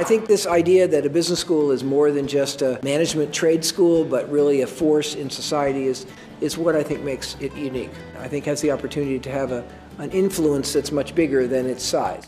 I think this idea that a business school is more than just a management trade school, but really a force in society is, is what I think makes it unique. I think has the opportunity to have a, an influence that's much bigger than its size.